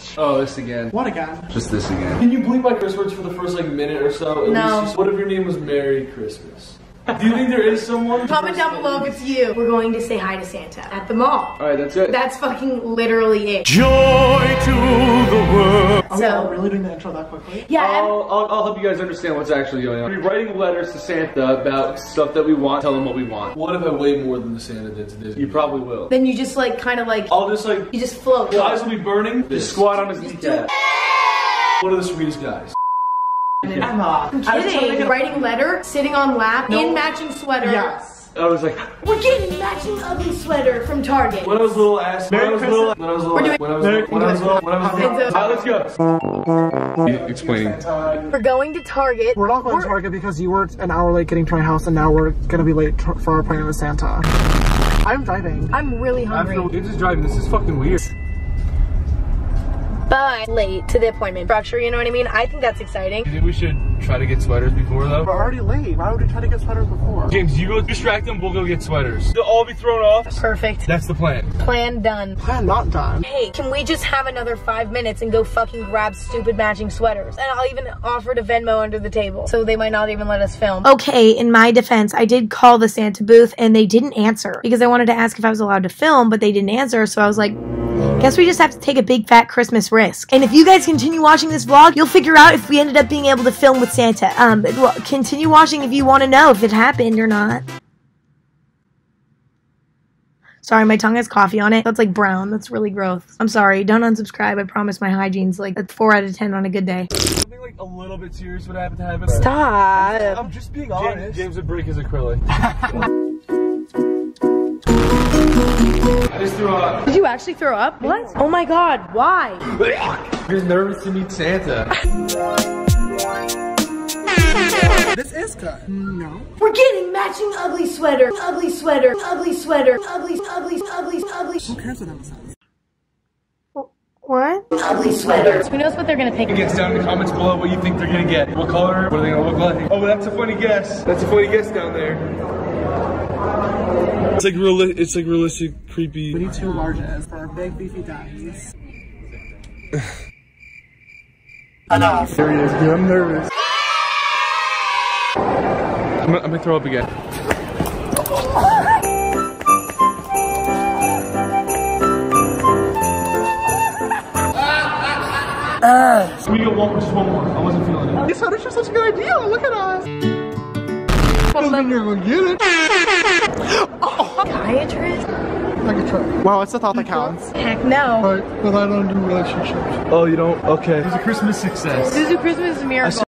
bitch. Oh, this again. What again? Just this again. Can you bleep my curse words for the first like minute or so? At No. least what if your name was Merry Christmas? Do you think there is someone? Comment down below if it's you. We're going to say hi to Santa at the mall. All right, that's it. That's fucking literally it. Joy to the world. Are we So- really doing the intro that quickly? Yeah, I'm- I'll, I'll, I'll help you guys understand what's actually going on. We're writing letters to Santa about stuff that we want. Tell him what we want. What if I weigh more than the Santa did to Disney? You probably will. then you just like kind of like I'll just like you just float. the eyes will be burning. Just squat on his do kneecap. One of the sweetest guys. Emma. I was trying to Kidding. make it- Writing letter, sitting on lap, in matching sweater. Yes. I was like, We're getting matching ugly sweater from Target. When I was little ass. When I was little. When I was little. We're doing- When I was little. When I was little. When I was little. All right, let's go. Explaining. We're going to Target. We're not going to Target because you were an hour late getting to my house and now we're gonna be late for our appointment with Santa. I'm driving. I'm really hungry. You're just driving. This is fucking weird. But late to the appointment structure, you know what I mean? I think that's exciting. You think we should try to get sweaters before though? We're already late. Why would we try to get sweaters before? James, you go distract them. We'll go get sweaters. They'll all be thrown off. Perfect. That's the plan. Plan done. Plan not done. Hey, can we just have another five minutes and go fucking grab stupid matching sweaters? And I'll even offer to Venmo under the table, so they might not even let us film. Okay, in my defense, I did call the Santa booth and they didn't answer because I wanted to ask if I was allowed to film, but they didn't answer, so I was like, guess we just have to take a big fat Christmas risk. And if you guys continue watching this vlog, you'll figure out if we ended up being able to film with Santa. Um, well, continue watching if you want to know if it happened or not. Sorry, my tongue has coffee on it. That's like brown. That's really gross. I'm sorry. Don't unsubscribe. I promise my hygiene's like a 4 out of 10 on a good day. Something like a little bit serious would happen to happen. Stop. I'm just being honest. James, James would break his acrylic. actually throw up? What? Oh my god, why? You're nervous to meet Santa. This is good. No. We're getting matching ugly sweater, ugly sweater, ugly sweater, ugly, ugly, ugly, ugly, Who cares what Emma says? what? Ugly sweater. Who knows what they're gonna pick? Guess down in the comments below what you think they're gonna get. What color? What are they gonna look like? Oh, that's a funny guess. That's a funny guess down there. It's like real. It's like realistic, creepy. We creepy. need two larges for our big beefy daddies. Enough. There he is. Dude, I'm nervous. I'm gonna, I'm gonna throw up again. We get one, just one more. I wasn't feeling it. This sweater's just such a good idea. Look at us. Doesn't mean you're gonna get it. Psychiatrist? Like a trip. Wow, it's the thought that counts. Heck no. But, but I don't do relationships. Oh, you don't? Okay. It was a Christmas success. Suzu Christmas is a Christmas miracle.